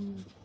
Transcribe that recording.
Mm.